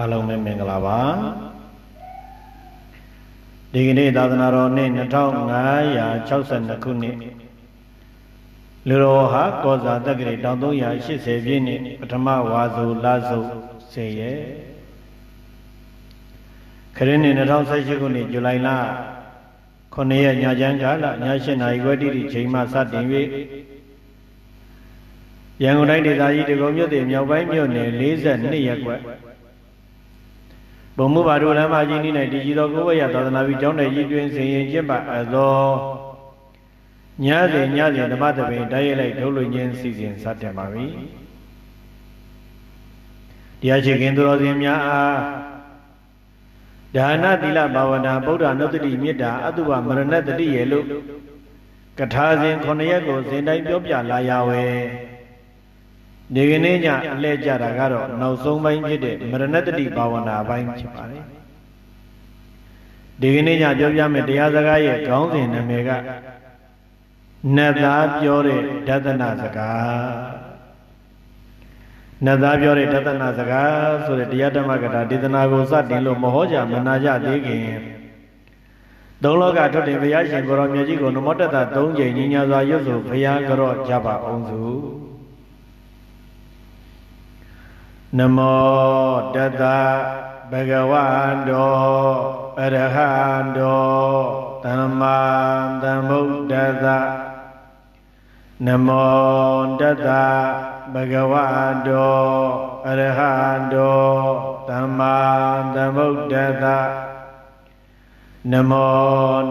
အားလုံးပဲမင်္ဂလာပါဒီကနေ့သာသနာတော်နှစ်2562ခုနှစ်လူတော်ဟာကောဇာတက္ကရီ1380ပြည့်နှစ်ပထမဝါဆိုလဆုစေရဲ့ခရစ်နှစ်2018ခုနှစ်ဇူလိုင်လ9ရက်ညချမ်းကာလည7နာရီခွဲတိတိချိန်မှစတင်၍ရန်ကုန်တိုင်းဒေသကြီးတကုံမြို့နယ်မြောက်ပိုင်းမြို့နယ်42ရပ်ကွက် ဘုံမှုဘာတို့လမ်းမကြီးနီး၌တည်ကြည်သောကိုယ်ဝရသာသနာ့ပြီးကျောင်းနယ်ကြီးတွင်ဆင်ရင်ကျင့်ပအသောညစဉ်ညစဉ်ဓမ္မသဘင်တိုက်ရိုက်လိုက်ထုတ်လွှင့်ခြင်းစီစဉ်စတင်ပါပြီတရားချေခင်သူတော်စင်များအားဒါနသီလဘာဝနာဗုဒ္ဓနုတ္တိမေတ္တာအတုပမရဏတတိရေလို့ကထာစဉ်9ရက်ကိုစဉ်တိုင်းပြောပြလာရဝယ် ဒီကနေ့ညအလှည့်ကြတာကတော့နောက်ဆုံးပိုင်းဖြစ်တဲ့မရဏတတိဘာဝနာပိုင်းဖြစ်ပါတယ်ဒီကနေ့ညပြောပြမယ်တရားစကားရဲ့ခေါင်းစဉ်နာမည်ကနတ်သားပြောတဲ့ဒသနာစကားနတ်သားပြောတဲ့ဒသနာစကားဆိုတဲ့တရားဓမ္မကထာဒေသနာကိုစတင်လို့မဟောကြမနာကြသေးခင်သုံးလောကထွတ်တင်ဘုရားရှင်ကိုရောမြတ်ကြီးကိုနမောတတ၃ချိန်ညီညာစွာရွတ်ဆိုဘုရားကြော့ကြပါအောင်စု နမောတတဘဂဝတောအရဟတောသမ္မာသမ္ဗုဒ္ဓသနမောတတဘဂဝတောအရဟတောသမ္မာသမ္ဗုဒ္ဓသနမော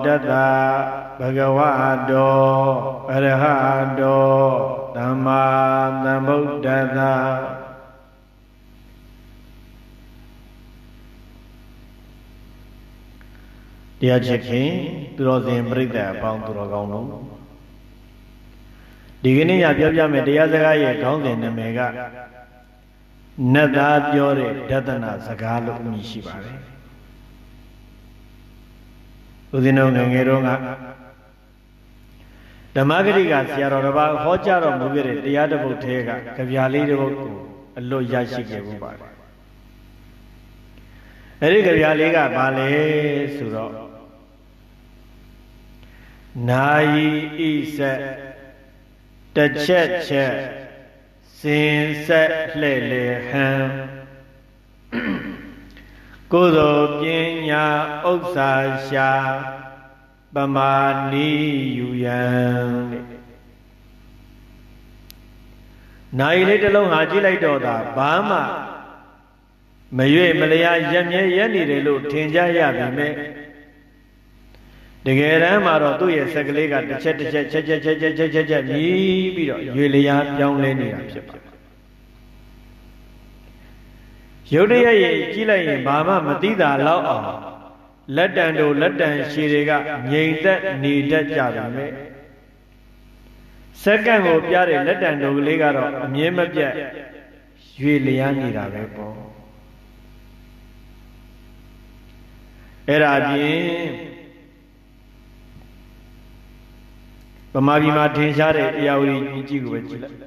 တတဘဂဝတောအရဟတောသမ္မာသမ္ဗုဒ္ဓသ တရားချစ်ခင်သူတော်စင်ပြိဿအပေါင်းသူတော်ကောင်းတို့ဒီကနေ့ညပြောပြမယ်တရားစကားရဲ့ခေါင်းစဉ်နာမည်ကနတ်သားပြောတဲ့ဒသနာစကားလို့အမည်ရှိပါတယ်ဦးဇင်းတို့ငယ်ငယ်တုန်းကဓမ္မဂရိကဆရာတော်တစ်ပါးဟောကြားတော်မူခဲ့တဲ့တရားတစ်ပုဒ်ထဲကကြပြလေးတစ်ပုဒ်ကိုအလွတ်ရရှိခဲ့မှုပါတယ်အဲ့ဒီကြပြလေးကဘာလဲဆိုတော့ နာယီဣဆက်တစ်ချက်ချက်စင်ဆက်လှဲ့လေဟံကုသိုလ်ပညာဥစ္စာရှာပမာနီယူယံနိုင်လေးတစ်လုံးဟာကြည့်လိုက်တော့တာဘာမှမရွေ့မလျာရက်မြဲရက်နေတယ်လို့ထင်ကြရပြီမဲ့ တကယ်တမ်းမှာတော့သူ့ရဲ့ဆက်ကလေးကတစ်ချက်တစ်ချက်ချက်ချက်ချက်ချက်ချက်ချက်ချက်မြည်ပြီးတော့ရွေလျာပြောင်းလဲနေတာဖြစ်ပါတယ်ရုတ်တရက်ရဲ့ကြီးလိုက်ရင်ဘာမှမသိတာလောက်အောင်လက်တံတို့လက်တံရှည်တွေကငြိမ်သက်နေတတ်ကြပါမယ်စက္ကန့်ကိုပြတဲ့လက်တံတို့ကလေးကတော့အမြဲမပြတ်ရွေလျာနေတာပဲပေါ့အဲ့ဒါပြင်ဗ မာပြည်မှာထင်ရှားတဲ့အရာဝတီကြီးကိုပဲကြည့်လိုက်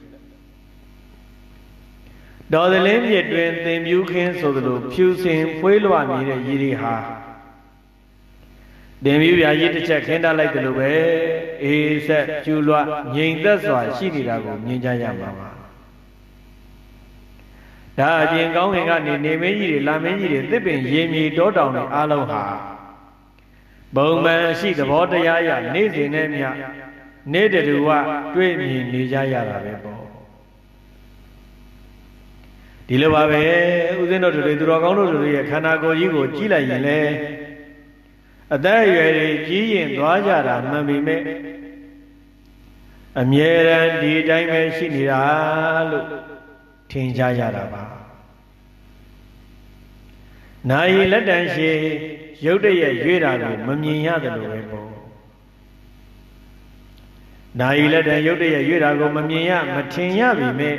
တော်သလင်းမြစ်တွင်သင်ပြူးခင်းဆိုသလိုဖြူစင်ဖွေးလွှနေတဲ့ရည်တွေဟာသင်ပြူးပြာကြီးတစ်ချက်ခင်းတတ်လိုက်တယ်လို့ပဲအေးဆက်ကျူလွှငြိမ်သက်စွာရှိနေတာကိုမြင်ကြရမှာပါဒါအပြင်ကောင်းငင်ကနေနေမင်းကြီးတွေလာမင်းကြီးတွေတစ်ပင်ရေမြေတောတောင်တွေအားလုံးဟာဘုံမှန်ရှိသဘောတရားရနေ့စဉ်နဲ့မြ နေတတူဝတွေ့မြင်နေကြရတာပဲပေါ့ဒီလိုပါပဲဥစဉ်တို့တွေသူတော်ကောင်းတို့တွေရဲ့ခန္ဓာကိုယ်ကြီးကိုကြည့်လိုက်ရင်လေအသက်အရွယ်တွေကြီးရင်သွားကြတာမှန်ပြီမဲ့အမြဲတမ်းဒီတိုင်းပဲရှိနေတာလို့ထင်ကြရတာပါနာယီလက်တန်ရှည်ရုတ်တရက်ရွေးတာကိုမမြင်ရတယ်လို့ပဲပေါ့ နာယီလက်တံရုတ်တရက်ရွေ့တာကိုမမြင်ရမထင်ရပြီမဲ့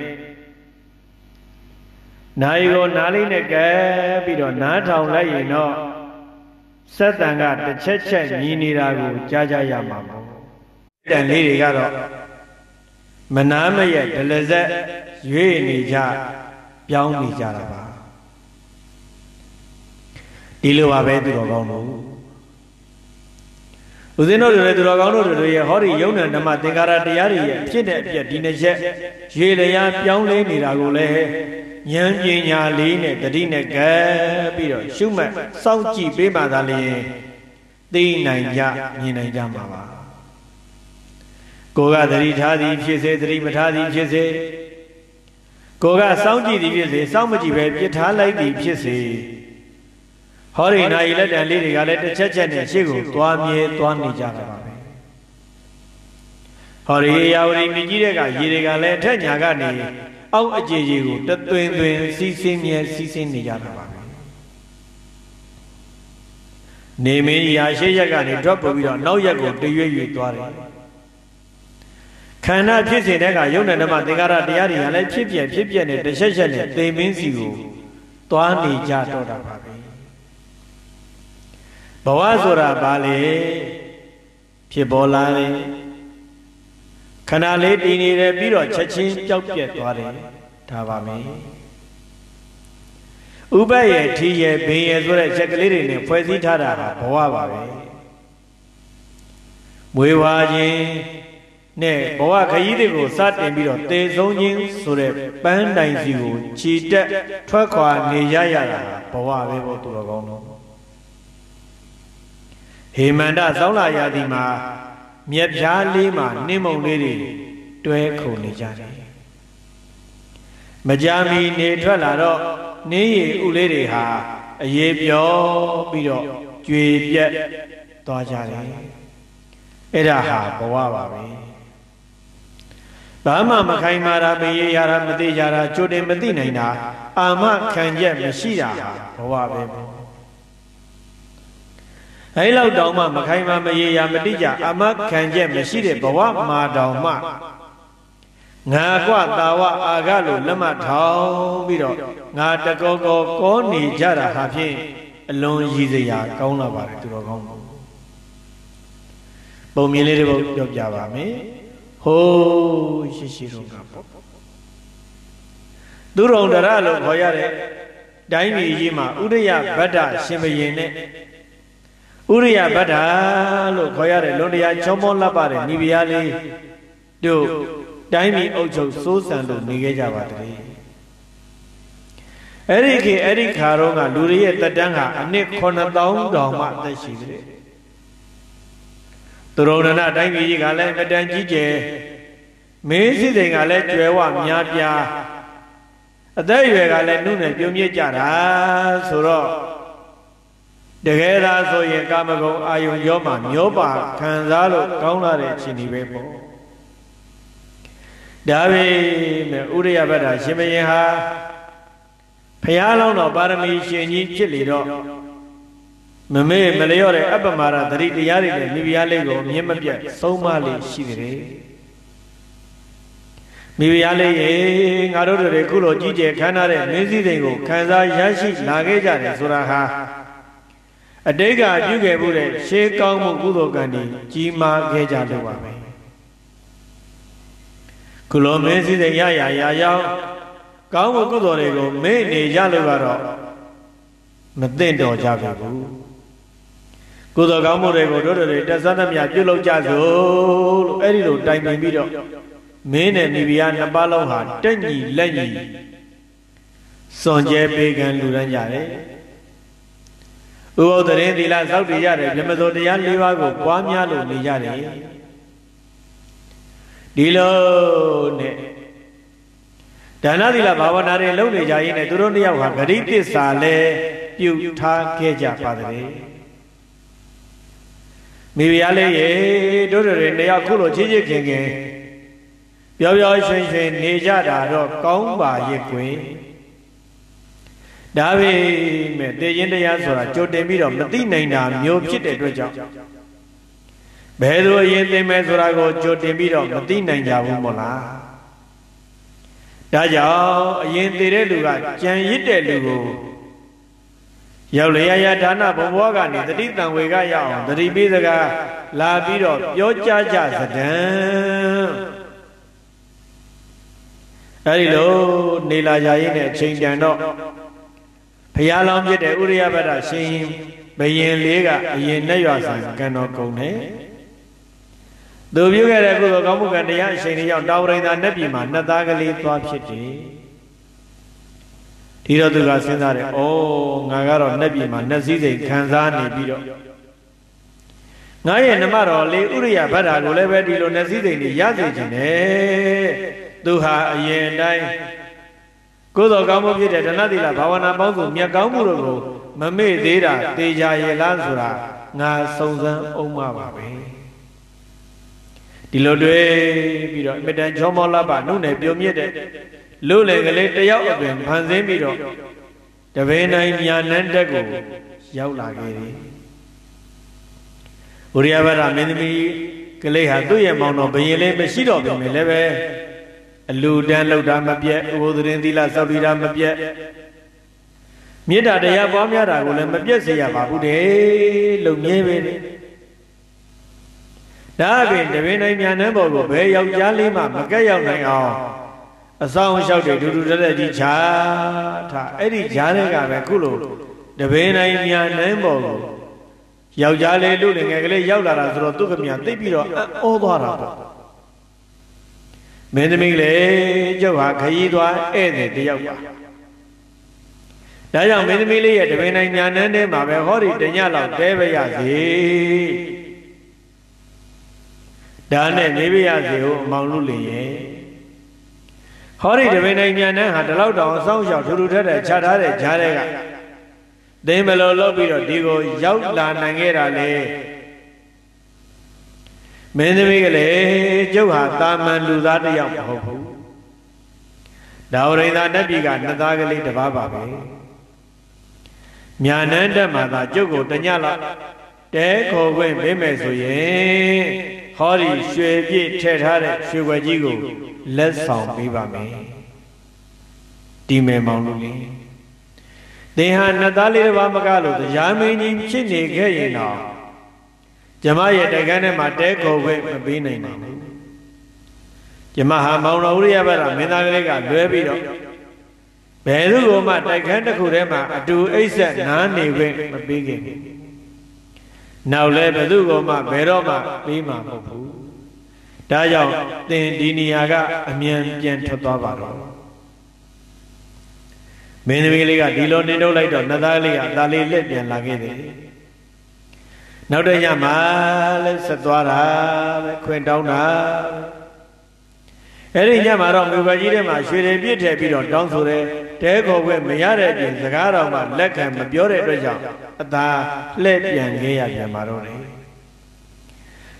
နာယီကိုနားလေးနဲ့ကဲပြီးတော့နားထောင်လိုက်ရင်တော့စက်တန်ကတစ်ချက်ချက်မြည်နေတာကိုကြားကြရမှာပေါ့တန်လေးတွေကတော့မနာမရဲ့ဒလဇက်ရွေ့နေကြပြောင်းနေကြတာပါဒီလိုပါပဲသူတော်ကောင်းတို့ ဦးဇင်းတို့တွေသူတော်ကောင်းတို့တွေရဲ့ဟောဒီယုံနဲ့ဓမ္မသင်္ကာရတရားတွေရဲ့ဖြစ်တဲ့အပြက်ဒီနှစ်ချက်ရေလျာပြောင်းလဲနေတာကိုလည်းဉာဏ်ပညာလေးနဲ့တတိနဲ့ကပ်ပြီးတော့ရှုမှတ်စောင့်ကြည့်ပေးမှသာလျှင်သိနိုင်ကြမြင်နိုင်ကြမှာပါကိုကသတိထားသည်ဖြစ်စေသတိမထားသည်ဖြစ်စေကိုကစောင့်ကြည့်သည်ဖြစ်စေစောင့်မကြည့်ပဲပြစ်ထားလိုက်သည်ဖြစ်စေ ဟောရိနာယီလက်တန်လေးတွေကလည်းတစ်ချက်ချက်နဲ့ရှေ့ကိုသွားမြဲသွားနေကြတာပါပဲဟောရိယာဝရီမြကြီးတဲ့ကရေတွေကလည်းအထက်ညာကနေအောက်အခြေကြီးကိုတသွင်သွင်စီးစင်းမြဲစီးစင်းနေကြတာပါပဲနေမင်းရာရှေ့ရက်ကနေထွက်ပေါ်ပြီးတော့နောက်ရက်ကိုတရွေ့ရွေ့သွားတယ်ခန္ဓာဖြစ်စဉ်တဲ့ကယုံနဲ့ဓမ္မသင်္ကာရတရားတွေကလည်းဖြစ်ပြဖြစ်ပြနဲ့တစ်ချက်ချက်နဲ့သိမင်းစီကိုသွားနေကြတော့တာပါပဲ ဘဝဆိုတာဘာလဲဖြစ်ပေါ်လာတယ်ခဏလေးတည်နေတယ်ပြီးတော့ချက်ချင်းပျောက်ပြက်သွားတယ်ဒါပါမယ်ဥပရဲ့ထီရဲ့ဘေးရဲ့ဆိုတဲ့ချက်ကလေးတွေနဲ့ဖွဲ့စည်းထားတာဟာဘဝပါပဲမွေးဝါခြင်းနဲ့ဘဝခရီးတွေကိုစတင်ပြီးတော့တေဆုံးခြင်းဆိုတဲ့ပန်းတိုင်စီကိုခြီတက်ထွက်ခွာနေရရတာဘဝပဲပေါ့သူတော်ကောင်းတို့ ဟေမန္တသောင်းလာရာသီမှာမြက်ပြားလေးမှာနှင်းမုံလေးတွေတွဲခုန်နေကြတယ်မကြာမီနေထွက်လာတော့နင်းရည်ဥလေးတွေဟာအရေးပြောပြီးတော့ကြွေပြက်သွားကြတယ်အဲ့ဒါဟာဘဝပါပဲဘာမှမခိုင်မာတာမရေရတာမသိကြတာကြိုတင်မသိနိုင်တာအာမခံချက်မရှိတာဟာဘဝပဲ အဲလောက်တောင်မှမခိုင်မာမရေရာမတိကြအာမခံချက်မရှိတဲ့ဘဝမှာတောင်မှငါကွတာဝအာဂလို့လက်မထောင်ပြီးတော့ငါတကောကောကောနေကြတာဟာဖြင့်အလွန်ရည်စရာကောင်းလာပါတယ်သူတော်ကောင်းပုံမြင်လေးတွေပြောပြပါမယ်ဟိုးရှိရှိတော့ကပေါ့သူတော်တရလို့ခေါ်ရတဲ့တိုင်းပြည်ကြီးမှာဥရိယဗဒ္ဒရှင်ဘရင်နဲ့ ဥရိယဗဒ္ဒလို့ခေါ်ရတဲ့လွန်တရားချောမောလှပတဲ့ညီဖျားလေးတို့တိုင်းပြည်အုပ်ချုပ်စိုးစံလို့နေခဲ့ကြပါတည်းအဲ့ဒီခေအဲ့ဒီခါတော့ကလူတွေရဲ့တက်တန်းဟာအနစ်9000တောင်မှအသက်ရှိတယ်သူရုံဏတိုင်းပြည်ကြီးကလည်းအတန်ကြီးကျယ်မင်းစည်းစိမ်ကလည်းကျွယ်ဝများပြားအသက်အရွယ်ကလည်းနှုတ်နဲ့ပြုံးမြင့်ကြတာဆိုတော့ တကယ်သာဆိုရင်ကာမဂုဏ်အာယုံရောမှမျောပါခံစားလို့ကောင်းလာတဲ့အခြေအနေပဲပေါ့ဒါပေမဲ့ဥရိယဘဒ္ဒရှင်ဘရင်ဟာဖျားလောင်းတော်ပါရမီရှင်ကြီးဖြစ်လေတော့မမေ့မလျော့တဲ့အပ္ပမာရသတိတရားတွေနဲ့မိဖုရားလေးကိုမြင့်မပြတ်သုံးမလေးရှိတယ်မိဖုရားလေးရေငါတို့တွေခုလိုကြီးကျယ်ခမ်းနားတဲ့မင်းစည်းစိမ်ကိုခံစားရရှိလာခဲ့ကြတယ်ဆိုတာဟာ အတိတ်ကပြုခဲ့မှုတဲ့ရှေးကောင်းမှုကုသိုလ်ကံတွေကြီးမားခဲ့ကြလို့ပါပဲခုလိုမင်းစည်းစိမ်ရရရာရောက်ကောင်းမှုကုသိုလ်တွေကိုမေ့နေကြလို့ကတော့မသိတော့ကြပါဘူးကုသိုလ်ကောင်းမှုတွေကိုတို့တွေတက်ဆန်းသမျှပြုလုပ်ကြစို့လို့အဲ့ဒီလိုတိုင်ပင်ပြီးတော့မင်းနဲ့မိဖုရားနှစ်ပါးလုံးဟာတက်ညီလက်ညီစွန်ကျဲပေးကံလူရန်ကြတယ် ဥပုသ်တရင်သီလစောက်တည်ရတယ်မြမသောတရား၄ပါးကိုပွားများလို့နေကြတယ်ဒီလိုနဲ့ဒါနသီလဘာဝနာတွေလုပ်နေကြရင်လည်းသူတို့နှစ်ယောက်ဟာဂရိတစ္ဆာလည်းပြုထားခဲ့ကြပါတယ်မိဖုရားလေးရေတို့တွေနှစ်ယောက်ခုလိုချစ်ချစ်ခင်ခင်ပျော်ပျော်ရွှင်ရွှင်နေကြတာတော့ကောင်းပါရဲ့ကွယ် ဒါပေမဲ့တေခြင်းတရားဆိုတာကြိုတင်ပြီးတော့မသိနိုင်တာမျိုးဖြစ်တဲ့အတွက်ကြောင့်ဘယ်လိုအရင်သိမယ်ဆိုတာကိုကြိုတင်ပြီးတော့မသိနိုင်ကြဘူးမို့လားဒါကြောင့်အရင်သိတဲ့လူကကြံရစ်တဲ့လူကိုရောက်လေရရဒါနဘဘွားကနေတတိတံဝေကရအောင်တတိပိစကားလာပြီးတော့ပြောကြားကြစဒံအဲဒီလိုနေလာကြရင်နဲ့အချိန်တန်တော့ ဖရာလောင်းဖြစ်တဲ့ဥရိယဘဒရှင်ဘယင်လေးကအရင်နဲ့ရွာဆံကံတော်ကုန်တယ်သူပြုခဲ့တဲ့ကုသိုလ်ကောင်းမှုကတရားအရှင်တွေကြောင့်တာဝရိန်သာနတ်ပြည်မှာနှစ်သားကလေးသွားဖြစ်တယ်ဒီတော့သူကစဉ်းစားတယ်ဩငါကတော့နတ်ပြည်မှာနတ်စည်းစိမ်ခံစားနေပြီးတော့ငါရဲ့နမတော်လေးဥရိယဗဒ္ဓကိုလည်းပဲဒီလိုနတ်စည်းစိမ်တွေရစေခြင်းနဲ့သူဟာအရင်တိုင်း ကိုယ်တော်ကောင်းမှုဖြစ်တဲ့ဒဏ္ဍသီလဘာဝနာပေါင်းစုမြတ်ကောင်းမှုတို့ကိုမမေ့သေးတာတေချာရဲ့လားဆိုတာငါစုံစမ်းအောင်မှာပါပဲဒီလိုတွေ့ပြီးတော့အမြဲတမ်းချောမောလပနှုတ်နယ်ပြုံမြင့်တဲ့လူလေကလေးတယောက်အပြင်ဖန်ဆင်းပြီးတော့တပင်းတိုင်းညာနန်းတက်ကိုရောက်လာခဲ့တယ်။ဘုရားဗဒမင်းသမီးကလေးဟာသူ့ရဲ့မောင်တော်ဘယင်လေးမရှိတော့ပြီလည်းပဲ အလူတန်းလောက်တာမပြတ်ဥဒရင်သီလစောက်တည်တာမပြတ်မေတ္တာတရားပွားများတာကိုလည်းမပြတ်စေရပါဘူးတဲ့လုံမြဲပဲဒါအပြင်တပင်းတိုင်းမြန်နှန်းပေါ်ကိုဘယ်ယောက်ျားလေးမှမကက်ရောက်နိုင်အောင်အဆောင်လျှောက်တွေဒူဒူတက်တက်ကြီးခြားထားအဲ့ဒီဂျားတွေကပဲခုလိုတပင်းတိုင်းမြန်နှန်းပေါ်ကိုယောက်ျားလေးလူငယ်ကလေးရောက်လာတာဆိုတော့သူကမြန်သိပြီးတော့အောသွားတာပေါ့ မင်းသမီးလေကျုပ်ဟာခရီးသွားဧည့်သည်တယောက်ပါဒါကြောင့်မင်းသမီးလေးရဲ့တပင်နိုင်ညာနန်းထဲမှာပဲဟောဒီတညလောက်တဲပရစေဒါနဲ့နေပရစေဟိုအမောင်လူလင်ရဲ့ဟောဒီတပင်နိုင်ညာနန်းဟာဒီလောက်တောင်အဆောင်ရှောက်ထူထူထက်ထက်ခြားထားတဲ့ဂျားတွေကသိမလို့လုပ်ပြီးတော့ဒီကိုရောက်လာနိုင်ခဲ့တာလေ မင်းသမီးကလည်းကျုပ်ဟာတာမန်လူသားတစ်ယောက်မဟုတ်ဘူးဒါဝရိန္ဒနတ်ပြည်ကနှစ်သားကလေးတစ်ပါးပါပဲမြာနန်းတက်မှာသာကျုပ်ကိုတညလောက်တဲခေါ်ခွင့်ပေးမယ်ဆိုရင်ဟောဒီရွှေပြည့်ထည့်ထားတဲ့ရွှေွယ်ကြီးကိုလက်ဆောင်ပေးပါမယ်ဒီမယ်မောင်လူလေးသင်ဟာနှစ်သားလေးတစ်ပါးမကလို့တရားမင်းကြီးဖြစ်နေခဲ့ရင်တော့ ကျမရဲ့တိုက်ကန်းထဲမှာတဲခေါ်ခွင့်မပေးနိုင်ပါဘူးကျမဟာမောင်တော်ဥရိယဘက်ကမင်းသားကလေးကလွဲပြီးတော့ဘယ်သူကမှတိုက်ခန်းတစ်ခုထဲမှာအတူအိတ်ဆက်နားနေခွင့်မပေးခင်နောက်လဲဘယ်သူကမှဘယ်တော့မှပေးမှာမဟုတ်ဘူးဒါကြောင့်သင်ဒီနေရာကအမြန်ပြန်ထွက်သွားပါတော့မင်းသမီးလေးကဒီလိုနေထုတ်လိုက်တော့နတ်သားလေးကအသာလေးလက်ပြန်လာခဲ့တယ် နောက်တညမှာလဲဆက်သွားတာပဲခွင်တောင်းတာအဲ့ဒီညမှာတော့မြို့ကကြီးထဲမှာရွှေတွေပြည့်ထည့်ပြီးတော့တောင်းဆိုတယ်တဲခေါ်ခွင့်မရတဲ့အပြင်စကားတော်မှလက်ခံမပြောတဲ့အတွက်ကြောင့်အသာလှည့်ပြန်ခဲ့ရပြန်ပါတော့တယ်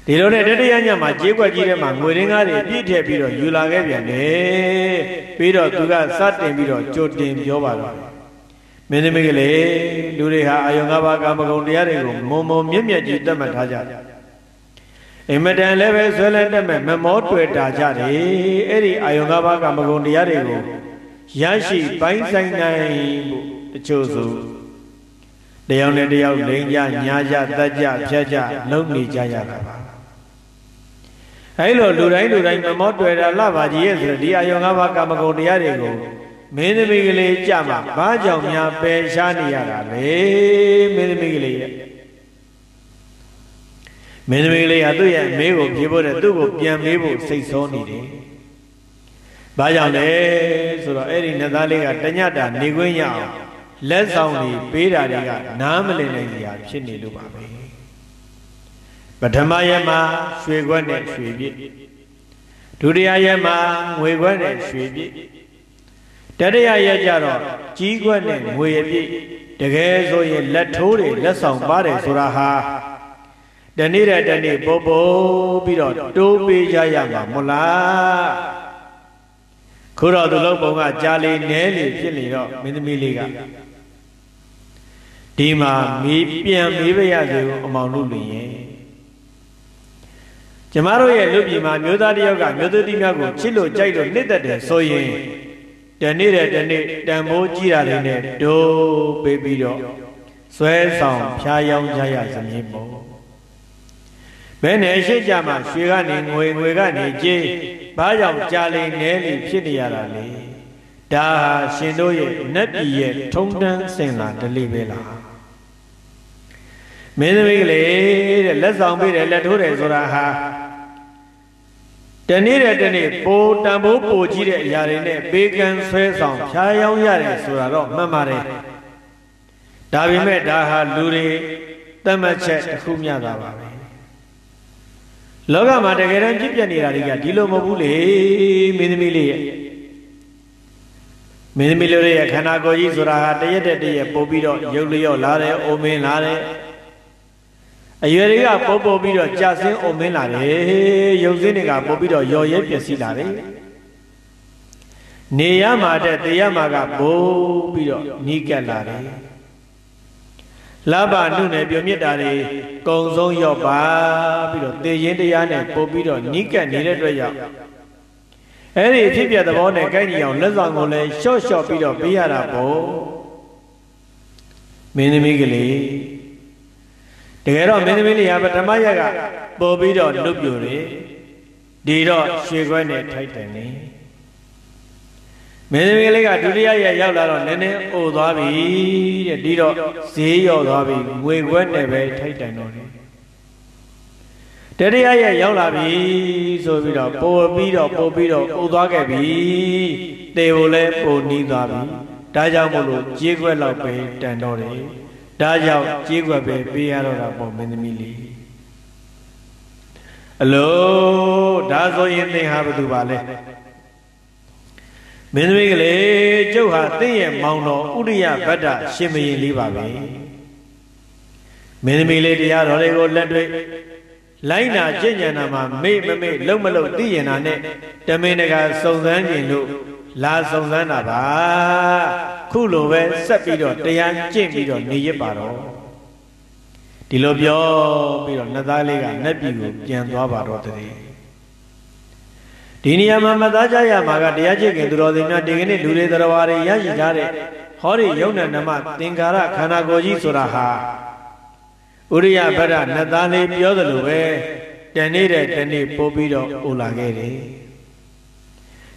ဒီလိုနဲ့တတိယညမှာကြေးကွက်ကြီးထဲမှာငွေရင်းကားတွေပြည့်ထည့်ပြီးတော့ယူလာခဲ့ပြန်တယ်ပြီးတော့သူကစတင်ပြီးတော့ကြိုတင်ပြောပါတော့ မင်းသမီးကလေးလူတွေဟာအာယုံ၅ပါးကာမဂုဏ်တရားတွေကိုမုံမုံမြင့်မြတ်ကြီးတတ်မှတ်ထားကြတယ်အင်မတန်လည်းပဲဆွဲလဲတက်မဲ့မမောတွေ့တာကြတယ်အဲ့ဒီအာယုံ၅ပါးကာမဂုဏ်တရားတွေကိုရရှိပိုင်းဆိုင်နိုင်ဖို့တချို့ဆိုတယောက်နဲ့တယောက်လိန်ကြညာကြတက်ကြဖြတ်ကြလုံနေကြရတာပါအဲ့လိုလူတိုင်းလူတိုင်းမမောတွေ့တာလှပါကြီးရဲ့ဆိုဒီအာယုံ၅ပါးကာမဂုဏ်တရားတွေကို မင်းသမီးကလေးကြမှာဘာကြောင့်များပယ်ရှားနေရတာလဲမင်းသမီးကလေးရဲ့မင်းသမီးကလေးဟာသူ့ရဲ့မေးကိုပြေဖို့တဲ့သူ့ကိုပြန်မေးဖို့စိတ်ဆောနေတယ်ဘာကြောင့်လဲဆိုတော့အဲ့ဒီနတ်သားလေးကတညတာနေခွင့်ရအောင်လက်ဆောင်တွေပေးတာတွေကနားမလည်နိုင်ကြဖြစ်နေလို့ပါပဲပထမရက်မှာရွှေခွက်နဲ့ရွှေပြည့်ဒုတိယရက်မှာငွေခွက်နဲ့ရွှေပြည့် တတိယရက်ကြတော့ကြီးခွက်နဲ့ငွေပြည့်တကယ်ဆိုရင်လက်ထိုးတွေလက်ဆောင်ပါတယ်ဆိုတာဟာတနေ့တဲ့တနေ့ပို့ပို့ပြီးတော့တိုးပေးကြရမှာမလားခုတော့သူလုံးပုံကကြာလေနဲလေဖြစ်နေတော့မင်းသမီးလေးကဒီမှာမေးပြန်မေးပရစေကိုအမောင်လို့လျင်ကျမတို့ရဲ့လူပြည်မှာမျိုးသားတယောက်ကမျိုးသမီးများကိုချစ်လို့ကြိုက်လို့နှစ်သက်တယ်ဆိုရင် တနေ့တဲ့တနေ့တန်ဖိုးကြည့်ရတယ်နဲ့ဒိုးပေးပြီးတော့ဆွဲဆောင်ဖျားယောင်းကြရစမြင်ပေါ့ဘယ်နဲ့ရှိကြမှာရွှေကနေငွေငွေကနေကြေးဘာကြောင့်ကြာလိမ့်နေလိဖြစ်နေရတာလေတဒါရှင်တို့ရဲ့နတ်ပြည်ရဲ့ထုံတန်းစင်လာဒလိပဲလားမင်းသမီးကလေးတဲ့လက်ဆောင်ပေးတယ်လက်ထိုးတယ်ဆိုတာဟာ တနေ့တဲ့တနေ့ပိုတန်ဖိုးပိုကြီးတဲ့အရာတွေနဲ့ပေးကမ်းဆွဲဆောင်ဖြားယောင်းရတယ်ဆိုတာတော့မှန်ပါတယ်ဒါပေမဲ့ဒါဟာလူတွေတတ်မှတ်ချက်တစ်ခုမျှတာပါပဲလောကမှာတကယ်တမ်းဖြစ်ပြနေတာတွေကဒီလိုမဟုတ်ဘူးလေမင်းသမီးလေးရဲ့မင်းသမီးလေးရဲ့ခန္ဓာကိုယ်ကြီးဆိုတာဟာတရက်တရက်ပို့ပြီးတော့ရုပ်လျော့လာတယ်အိုမင်းလာတယ် အရွယ်တွေကပုတ်ပုတ်ပြီးတော့ကြာစင်းအုံမင်းလာတယ်ရုပ်စင်းတွေကပုတ်ပြီးတော့ရော်ရဲပျက်စီးလာတယ်နေရမှာတဲ့တရားမှာကဘိုးပြီးတော့နီးကပ်လာတယ်လဘနုနယ်ပြမြစ်တာတွေကုံဆုံးရော့ပါပြီးတော့တေရင်တရားနဲ့ပုတ်ပြီးတော့နီးကပ်နေတဲ့အတွက်ကြောင့်အဲ့ဒီအဖြစ်ပြသဘောနဲ့ကိုက်ညီအောင်လက်ဆောင်ကိုလည်းရှော့ရှော့ပြီးတော့ပေးရတာပေါ့မင်းသမီးကလေး တကယ်တော့မင်းသမီးလေးဟာပထမရက်ကပို့ပြီးတော့လွတ်ပြိုတယ်ဒီတော့ရွှေခွဲနဲ့ထိုက်တယ်နေမင်းသမီးလေးကဒုတိယရက်ရောက်လာတော့နည်းနည်းအိုသွားပြီတဲ့ဒီတော့ဈေးရောက်သွားပြီငွေခွဲနဲ့ပဲထိုက်တယ်တော့တယ်တတိယရက်ရောက်လာပြီဆိုပြီးတော့ပို့ပြီးတော့ပို့ပြီးတော့အိုသွားခဲ့ပြီတေကိုလည်းပို့နီးသွားပြီဒါကြောင့်မို့လို့ကြေးခွက်လောက်ပဲတန်တော့တယ် ဒါကြောင့်ကြေးကွက်ပဲပေးရတော့တာပေါ့မင်းသမီးလေးအလိုဒါဆိုရင်သင်ဟာဘာတူပါလဲမင်းသမီးကလေးကျုပ်ဟာသင်ရဲ့မောင်တော်ဥရိယဗတ္တရှင်မရင်လေးပါပဲမင်းသမီးလေးတရားတော်တွေကိုလက်တွေ့လိုက်နာကြင်ညာနာမှာမေ့မမေ့လုံမလုံသိရင်နာနဲ့တမင်တကာစုံစမ်းခြင်းလို့ လာစုံစမ်းတာပါခုလိုပဲဆက်ပြီးတော့တရားကျင့်ပြီးတော့နေရပါတော့ဒီလိုပြောပြီးတော့နှစ်သားလေးကနတ်ပြည်ကိုပြန်သွားပါတော့တဲ့ဒီနေရာမှာမသားကြရမှာကတရားကျင့်ခင်သူတော်စင်များဒီကနေ့လူတွေတော်ဝါတွေရရှိကြတဲ့ဟောဒီယုံနာနမသင်္ကာရခန္ဓာကိုယ်ကြီးဆိုတာဟာဥရိယဗဒနှစ်သားလေးပြောသလိုပဲတနေ့တဲ့တနေ့ပို့ပြီးတော့အိုလာခဲ့တယ်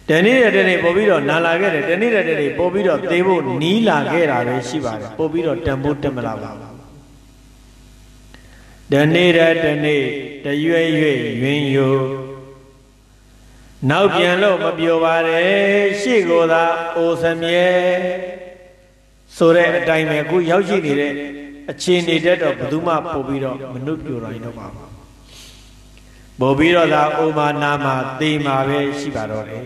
တနေ့တဲ့တနေ့ပို့ပြီးတော့နာလာခဲ့တယ်တနေ့တဲ့တနေ့ပို့ပြီးတော့သေဖို့နီးလာခဲ့တာပဲရှိပါတယ်ပို့ပြီးတော့တန်ဖို့တက်မလာပါဘူးတနေ့တဲ့တနေ့တရွေ့ရွေ့ယွင်ယိုနောက်ပြန်လို့မပြောပါနဲ့ရှေ့ကိုသာအိုစမြဲဆိုတဲ့အတိုင်းပဲအခုရောက်ရှိနေတဲ့အခြေအနေတက်တော့ဘယ်သူမှပို့ပြီးတော့မနှုတ်ပြတော်ရင်တော့ပါဘူးပို့ပြီးတော့သာအိုမာနာမာသေမာပဲရှိပါတော့တယ်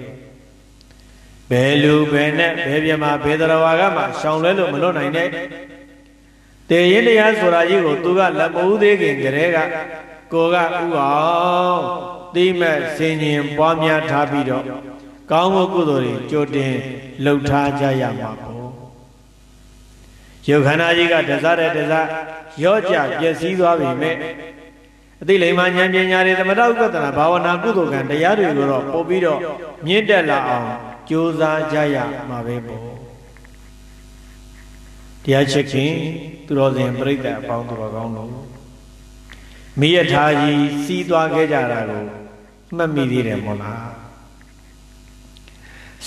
ဘယ်လူဘယ်နဲ့ဘယ်ပြမဘယ်တော်ဝါကမှရှောင်လဲလို့မလွတ်နိုင်တဲ့တည်ရင်တရားဆိုတာကြီးကိုသူကလက်မဦးသေးခင်ကတည်းကကိုကဥအောင်သိမဲ့စင်ញင်ပွားများထားပြီးတော့ကောင်းမှုကုသိုလ်တွေကြိုတင်လှုပ်ထားကြရမှာပေါ့ယုတ်ခန္ဓာကြီးကတစားတဲ့တစားရော့ကြပျက်စီးသွားပြီမဲ့အသိလိမ္မာဉာဏ်ပညာတွေသမထဥပဒနာဘာဝနာကုသိုလ်ကံတရားတွေကိုတော့ပို့ပြီးတော့မြင့်တက်လာအောင် ကြိုးစားကြရမှာပဲပေါ့တရားချစ်ခင်သူတော်စင်ပြိဿအပေါင်းသူတော်ကောင်းတို့မိယထာကြီးစီးသွားခဲ့ကြတာကိုမှတ်မိသေးတယ်မို့လား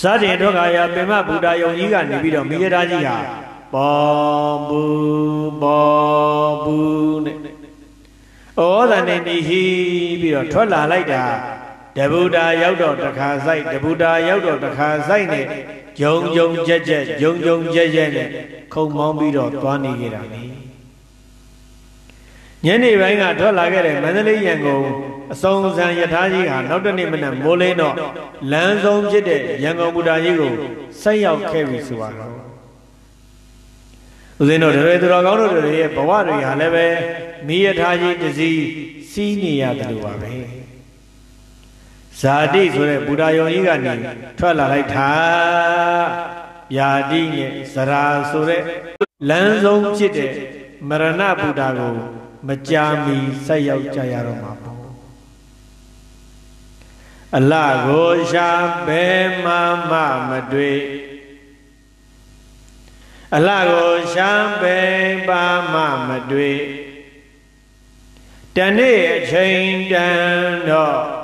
စားတင်ဒုက္ခရာပင်မဗုဒ္ဓယုံကြီးကနေပြီးတော့မိယထာကြီးဟာပေါ်ဘူးပေါ်ဘူးနဲ့ဩဇာနေနေဟီးပြီးတော့ထွက်လာလိုက်တာ တဗုဒ္ဓရောက်တော့တခါဆိုင်တဗုဒ္ဓရောက်တော့တခါဆိုင်နဲ့ဂျုံဂျုံကြက်ကြက်ဂျုံဂျုံကြက်ကြက်နဲ့ခုံမောင်းပြီးတော့သွားနေကြတာလေညနေပိုင်းကထွက်လာခဲ့တဲ့မန္တလေးရန်ကုန်အစုံစံယထာကြီးဟာနောက်တနေ့မနက်မိုးလင်းတော့လမ်းဆုံးဖြစ်တဲ့ရန်ကုန်ဘုရားကြီးကိုဆက်ရောက်ခဲ့ပြီဆိုတော့ဦးဇင်းတို့တွေတော်ကောင်းတို့တွေရဲ့ဘဝတွေဟာလည်းပဲမိယထာကြီးတစည်းစီးနေရတယ်လို့ပါပဲ ဇာတိဆိုတဲ့ဘုရားယုံကြီးကနေထွက်လာလိုက်တာယာတိနဲ့ဇရာဆိုတဲ့လမ်းဆုံးဖြစ်တဲ့မရဏဘုရားကိုမကြာမီဆက်ရောက်ကြရတော့မှာပေါ့အလကိုရှာဘယ်မှမမတွေ့အလကိုရှာဘယ်ပါမှမတွေ့တနေ့အချိန်တန်တော့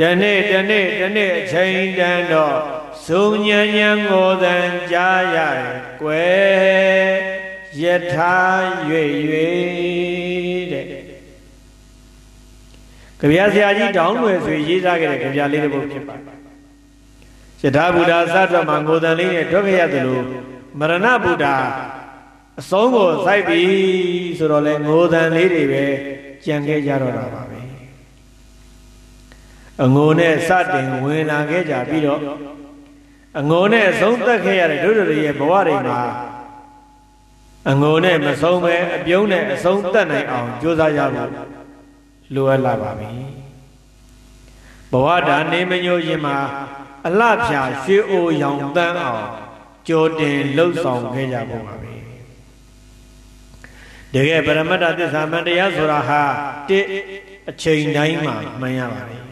တနေ့တနေ့တနေ့အချိန်တန်တော့ဇစုံညံညံငိုတန်ကြားရတယ်ကွယ်ယထာ၍၍တဲ့ကြပြဆရာကြီးတောင်းလွယ်ဆိုရေးစားခဲ့တဲ့ကြပြလေးတစ်ပုဒ်ဖြစ်ပါတယ်ယထာဘုရားစတော်မှာငိုတန်လေးနဲ့ထွက်ခဲ့ရသလိုမရဏဘုရားအဆုံးကိုစိုက်ပြီဆိုတော့လေငိုတန်လေးတွေပဲကြံခဲ့ကြတော့တာပါပဲ အငိုနဲ့စတင်ဝင်လာခဲ့ကြပြီးတော့အငိုနဲ့အဆုံးသက်ခဲ့ရတဲ့ဒုဒရရဲ့ဘဝတွေမှာအငိုနဲ့မဆုံးပဲအပြုံးနဲ့အဆုံးသက်နိုင်အောင်ကြိုးစားရဖို့လိုအပ်လာပါပြီဘဝဓာနေမညိုရင်မှာအလှဖြာရွှေအိုရောင်တန်းအောင်ကြိုတင်လှုပ်ဆောင်ခဲ့ကြဖို့ပါပဲတကယ်ပရမတ္တသစ္စာမတရားဆိုတာဟာတစ်အချိန်တိုင်းမှာမှန်ရပါတယ်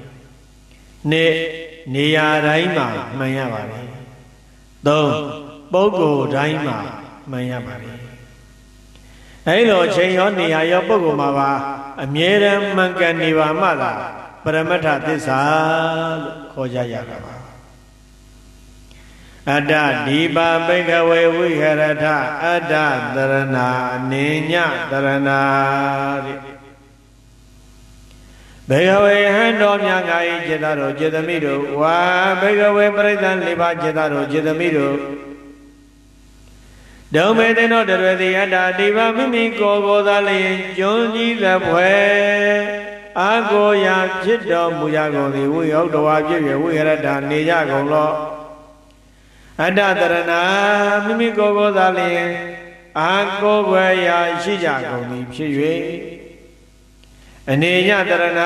နှစ်နေရာတိုင်းမှာမှန်ရပါတယ်သုံးပုဂ္ဂိုလ်တိုင်းမှာမှန်ရပါတယ်အဲဒီလိုအချိန်ရောနေရာရောပုဂ္ဂိုလ်မှာပါအမြဲတမ်းမှန်ကန်နေပါမှသာပရမတ္ထသစ္စာလို့ခေါ်ကြရတာပါအတ္တဒီပါဘိကဝေဝိဟရထအတ္တသရဏအနေညသရဏတဲ့ ဘေကဝေဟံတော်မြတ်ငါ၏จิตတော်จิตမိတို့ဝါဘေကဝေပရိသန်လေးပါးจิตတော်จิตမိတို့ဒုံမေတေနောတရတိအတ္တဒီပါမိမိကိုယ်ကိုယ်သာလျင်ကျွန်းကြီးသဖွယ်အာကိုရာဖြစ်တော်မူကြကုန်သည်ဝိဟုတ်တော်ဖြစ်ရဝိရတနေကြကုန်လောအတ္တတရဏမိမိကိုယ်ကိုယ်သာလျင်အာကိုယ်ွယ်ရာရှိကြကုန်သည်ဖြစ်၍ အနေညတရဏ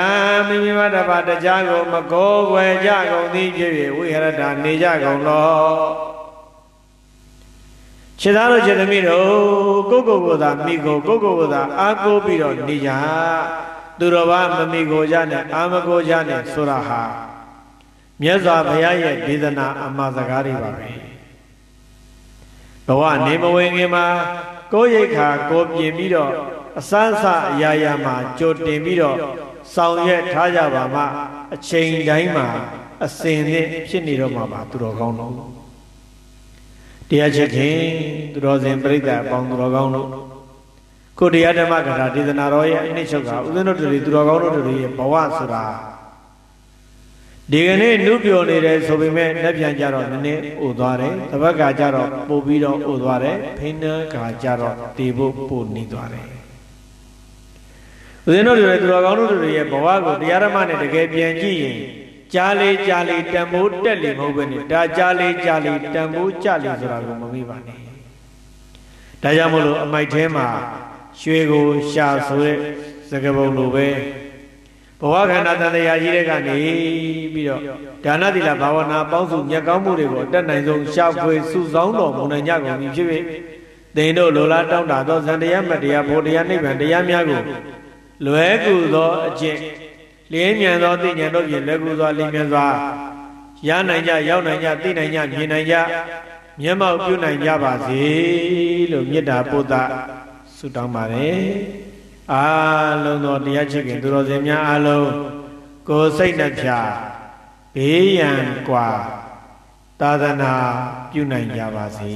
မိမိမတပါတရားကိုမကိုးွယ်ကြကုန်သည်ဖြစ်၍ဝိဟရတာနေကြကုန်လောခြေသားတို့ခြေသမီးတို့ကိုကိုကိုသာမိကိုကိုကိုကိုသာအာကိုပြီးတော့နေကြသူတော်ဘာမမိကိုကြနဲ့အာမကိုကြနဲ့ဆိုတာဟာမြတ်စွာဘုရားရဲ့ဒေသနာအမှားစကားတွေပါပဲဘဝနေမဝင်ခင်မှာကိုယ်ရိတ်ခါကိုပြင်ပြီးတော့ အစအစအရာရာမှာကြိုတင်ပြီးတော့ဆောင်ရွက်ထားကြပါမှအချိန်တိုင်းမှာအစဉ်နဲ့ဖြစ်နေတော့မှာပါသူတော်ကောင်းတို့တရားချက်ခင်သူတော်စင်ပြိဿအပေါင်းသူတော်ကောင်းတို့ကိုတရားဓမ္မကထာဒေသနာတော်ရဲ့အနှစ်ချုပ်ကဦးဇင်းတို့တို့သူတော်ကောင်းတို့တို့ရဲ့ဘဝဆိုတာဒီကနေ့နှုတ်ပြောနေတယ်ဆိုပေမဲ့လက်ပြန်ကြတော့နည်းနည်းဥသွားတယ်တပတ်ကကြတော့ပို့ပြီးတော့ဥသွားတယ်ဖိနှကကြတော့တည်ဖို့ပို့နေသွားတယ် ဦးဇင်းတို့တွေသူတော်ကောင်းတို့တွေရဲ့ဘဝကိုတရားဓမ္မနဲ့တကယ်ပြန်ကြည့်ရင်ကြားလေကြားလေတန်ဖိုးတက်လေမဟုတ်ပဲနဲ့ဒါကြားလေကြားလေတန်ဖိုးကြလေဆိုတာကိုမမေ့ပါနဲ့ဒါကြောင့်မို့လို့အမိုက်ထဲမှာရွှေကိုရှာဆိုတဲ့စကပုံလိုပဲဘဝခန္ဓာတန်တရားကြီးတဲ့ကနေပြီးတော့ဒါနသီလဘာဝနာပေါင်းစုမြတ်ကောင်းမှုတွေကိုအတက်နိုင်ဆုံးရှာဖွေစုဆောင်းတော်မူနိုင်ကြကုန်ပြီဖြစ်ဖြစ်သင်တို့လိုလားတောင်းတာသောဇန်တရားမတရားဘုရားနိဗ္ဗာန်တရားများကို လွယ်ကူသောအကျင့်လင်းမြန်သောသိဉာဏ်တို့ဖြင့်လွယ်ကူစွာလင်းမြန်စွာရနိုင်ကြရောက်နိုင်ကြသိနိုင်ကြမြင်နိုင်ကြမျက်မှောက်ပြုနိုင်ကြပါစေလို့မေတ္တာပို့သဆုတောင်းပါတယ်အာလုံးသောတရားချစ်ခင်သူတော်စင်များအလုံးကိုစိတ်နှပြဘေးရန်ကွာသာသနာပြုနိုင်ကြပါစေ